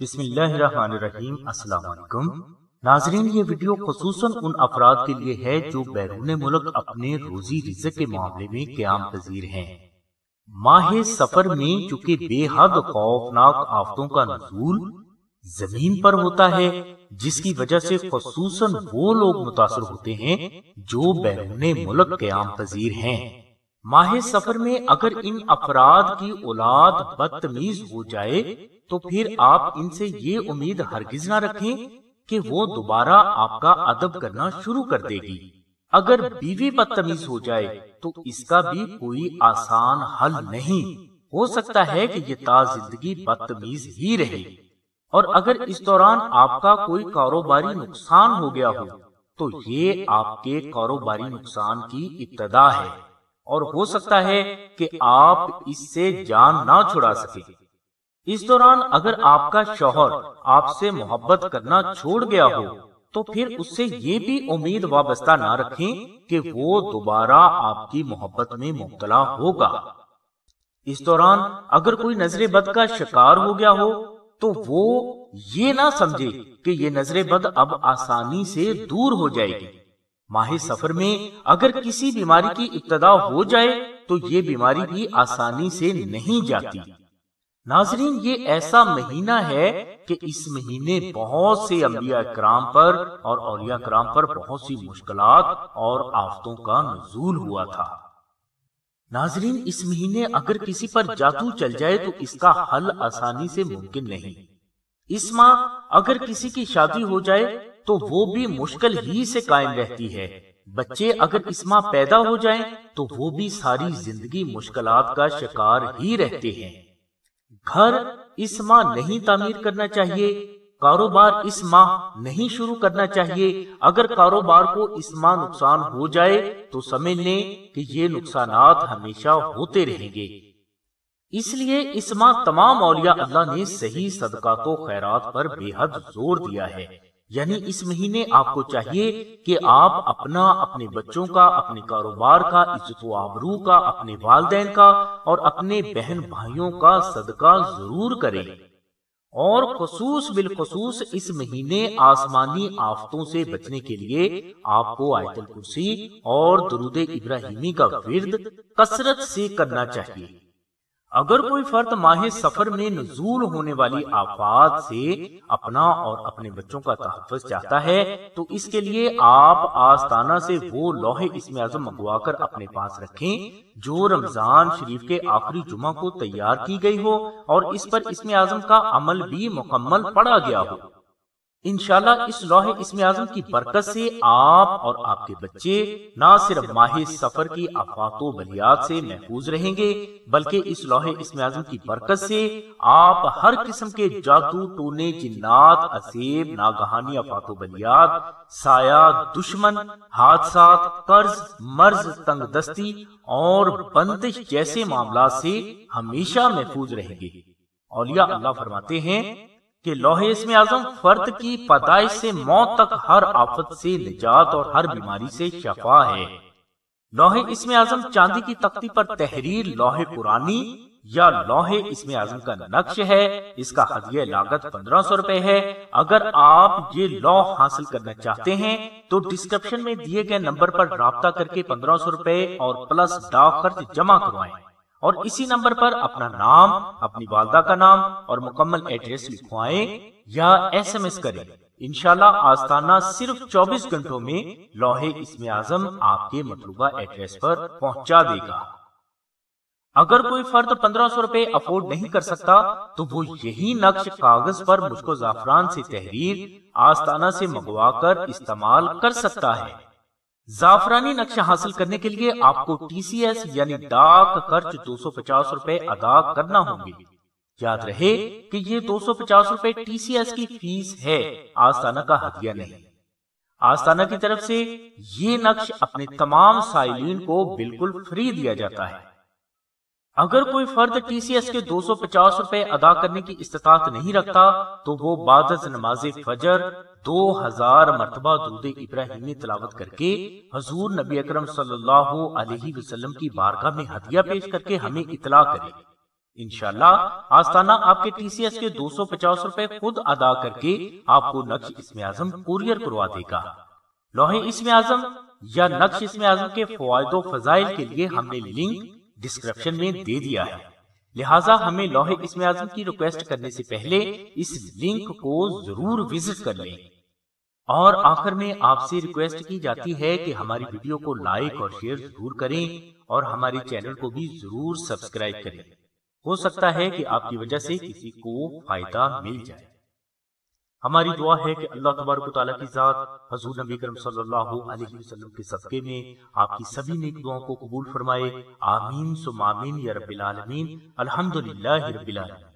بسم اللہ الرحمن الرحیم، السلام علیکم۔ ناظرین، یہ ویڈیو خصوصاً ان افراد کے لیے ہے جو بیرون ملک اپنے روزی رزق کے معاملے میں قیام پذیر ہیں۔ ماہ سفر میں چونکہ بے حد خوفناک آفتوں کا نزول زمین پر ہوتا ہے، جس کی وجہ سے خصوصاً وہ لوگ متاثر ہوتے ہیں جو بیرون ملک قیام پذیر ہیں۔ ماہ سفر میں اگر ان افراد کی اولاد بدتمیز ہو جائے، تو پھر آپ ان سے یہ امید ہرگز نہ رکھیں کہ وہ دوبارہ آپ کا ادب کرنا شروع کر دے گی۔ اگر بیوی بدتمیز ہو جائے، تو اس کا بھی کوئی آسان حل نہیں۔ ہو سکتا ہے کہ یہ تا زندگی بدتمیز ہی رہے۔ اور اگر اس دوران آپ کا کوئی کاروباری نقصان ہو گیا ہو، تو یہ آپ کے کاروباری نقصان کی ابتدا ہے۔ اور ہو سکتا ہے کہ آپ اس سے جان نہ چھڑا سکے اس دوران اگر آپ کا شوہر آپ سے محبت کرنا چھوڑ گیا ہو، تو پھر اس سے یہ بھی امید وابستہ نہ رکھیں کہ وہ دوبارہ آپ کی محبت میں مبتلا ہوگا۔ اس دوران اگر کوئی نظر بد کا شکار ہو گیا ہو، تو وہ یہ نہ سمجھے کہ یہ نظر بد اب آسانی سے دور ہو جائے گی۔ ماہ سفر میں اگر کسی بیماری کی ابتدا ہو جائے تو یہ بیماری بھی آسانی سے نہیں جاتی۔ ناظرین، یہ ایسا مہینہ ہے کہ اس مہینے بہت سے انبیاء کرام پر اور اولیاء کرام پر بہت سی مشکلات اور آفتوں کا نزول ہوا تھا۔ ناظرین، اس مہینے اگر کسی پر جادو چل جائے تو اس کا حل آسانی سے ممکن نہیں۔ اس ماہ اگر کسی کی شادی ہو جائے تو وہ بھی مشکل ہی سے قائم رہتی ہے۔ بچے اگر اس ماہ پیدا ہو جائیں تو وہ بھی ساری زندگی مشکلات کا شکار ہی رہتے ہیں۔ گھر اس ماہ نہیں تعمیر کرنا چاہیے، کاروبار اس ماہ نہیں شروع کرنا چاہیے۔ اگر کاروبار کو اس ماہ نقصان ہو جائے تو سمجھ لیں کہ یہ نقصانات ہمیشہ ہوتے رہیں گے۔ اس لیے اس ماہ تمام اولیاء اللہ نے صحیح صدقات و خیرات پر بے حد زور دیا ہے۔ یعنی اس مہینے آپ کو چاہیے کہ آپ اپنا اپنے بچوں کا، اپنے کاروبار کا، عزت و آبرو کا، اپنے والدین کا اور اپنے بہن بھائیوں کا صدقہ ضرور کریں۔ اور خصوص بالخصوص اس مہینے آسمانی آفتوں سے بچنے کے لیے آپ کو آیت الکرسی اور درود ابراہیمی کا ورد کثرت سے کرنا چاہیے۔ اگر کوئی فرد ماہ سفر میں نزول ہونے والی آفات سے اپنا اور اپنے بچوں کا تحفظ چاہتا ہے، تو اس کے لیے آپ آستانہ سے وہ لوہے اسم اعظم منگوا کر اپنے پاس رکھیں جو رمضان شریف کے آخری جمعہ کو تیار کی گئی ہو اور اس پر اسم اعظم کا عمل بھی مکمل پڑا گیا ہو۔ انشاءاللہ اس لوہے اسم اعظم کی برکت سے آپ اور آپ کے بچے نہ صرف ماہ سفر کی افات و بلیات سے محفوظ رہیں گے، بلکہ اس لوہے اسم اعظم کی برکت سے آپ ہر قسم کے جادو، ٹونے، جنات اسیب ناگہانی افات و بلیات، سایہ، دشمن، حادثات، قرض، مرض، تنگ دستی اور بندش جیسے معاملات سے ہمیشہ محفوظ رہیں گے۔ اولیاء اللہ فرماتے ہیں کہ لوہے اسم اعظم فرد کی پیدائش سے موت تک ہر آفت سے نجات اور ہر بیماری سے شفا ہے۔ لوہے اسم اعظم چاندی کی تختی پر تحریر لوہے پرانی یا لوہے اسم اعظم کا نقش ہے، اس کا ہدیہ لاگت پندرہ سو روپے ہے۔ اگر آپ یہ لوہ حاصل کرنا چاہتے ہیں، تو ڈسکرپشن میں دیے گئے نمبر پر رابطہ کر کے پندرہ سو روپے اور پلس ڈاک خرچ جمع کروائیں۔ اور اسی نمبر پر اپنا نام، اپنی والدہ کا نام اور مکمل ایڈریس لکھوائیں یا ایس ایم ایس کریں۔ انشاءاللہ آستانہ صرف چوبیس گھنٹوں میں لوہے اسم اعظم آپ کے مطلوبہ ایڈریس پر پہنچا دے گا۔ اگر کوئی فرد پندرہ سو روپے افورڈ نہیں کر سکتا، تو وہ یہی نقش کاغذ پر مجھ کو زعفران سے تحریر آستانہ سے منگوا کر استعمال کر سکتا ہے۔ زعفرانی نقشہ حاصل کرنے کے لیے آپ کو ٹی سی ایس یعنی ڈاک خرچ دو سو پچاس روپے ادا کرنا ہوں گے۔ یاد رہے کہ یہ دو سو پچاس روپے ٹی سی ایس کی فیس ہے، آستانہ کا ہدیہ نہیں۔ آستانہ کی طرف سے یہ نقش اپنے تمام سائلین کو بالکل فری دیا جاتا ہے۔ اگر کوئی فرد ٹی سی ایس کے دو سو پچاس روپے ادا کرنے کی استطاعت نہیں رکھتا، تو وہ بعد از نماز فجر دو ہزار مرتبہ درود ابراہیمی تلاوت کر کے حضور نبی اکرم صلی اللہ علیہ وسلم کی بارگاہ میں ہدیہ پیش کر کے ہمیں اطلاع کرے۔ انشاءاللہ، آستانہ آپ کے ٹی سی ایس کے دو سو پچاس روپے خود ادا کر کے آپ کو نقش اسم اعظم کوریئر کروا دے گا۔ لوہے اسم اعظم یا نقش اسم اعظم کے فوائد و فضائل کے لیے ہم نے لنک ڈسکرپشن میں دے دیا ہے۔ لہٰذا ہمیں لوہے اسم اعظم کی ریکویسٹ کرنے سے پہلے اس لنک کو ضرور وزٹ کر لیں۔ اور آخر میں آپ سے ریکویسٹ کی جاتی ہے کہ ہماری ویڈیو کو لائک اور شیئر ضرور کریں اور ہماری چینل کو بھی ضرور سبسکرائب کریں۔ ہو سکتا ہے کہ آپ کی وجہ سے کسی کو فائدہ مل جائے۔ ہماری دعا ہے کہ اللہ تبارک و تعالیٰ کی ذات حضور نبی کرم صلی اللہ علیہ وسلم کے صدقے میں آپ کی سبھی نیک دعاؤں کو قبول فرمائے۔ آمین سم آمین، یا رب العالمین۔ الحمدللہ رب العالمین۔